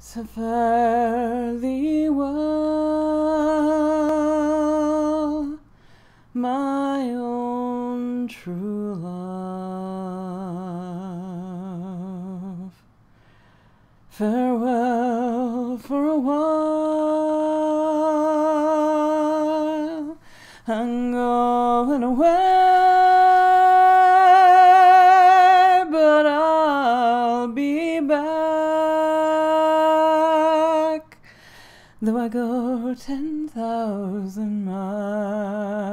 So fare thee well, my own true love. Farewell for a while, I'm going away, Though I go ten thousand miles,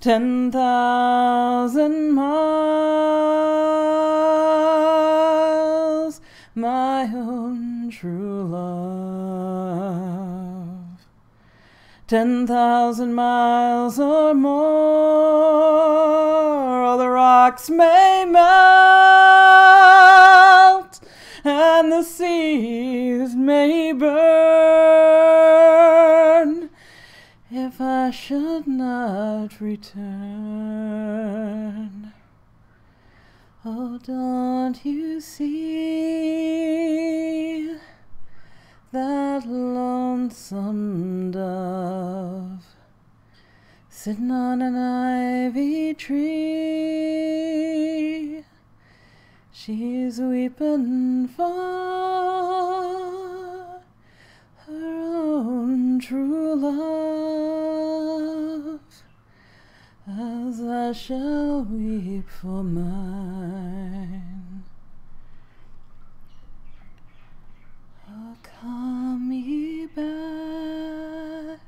ten thousand miles, my own true love. Ten thousand miles or more, all the rocks may melt, seas may burn, if I should not return. Oh, don't you see that lonesome dove sitting on an ivy tree? She's weeping for her own true love, as I shall weep for mine. Oh, come ye back,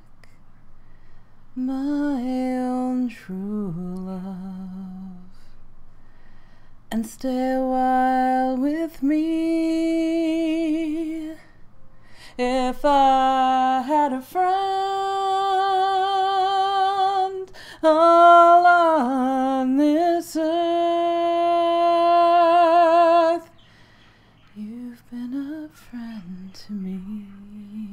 my own true love, and stay a while with me. If I had a friend all on this earth, you've been a friend to me.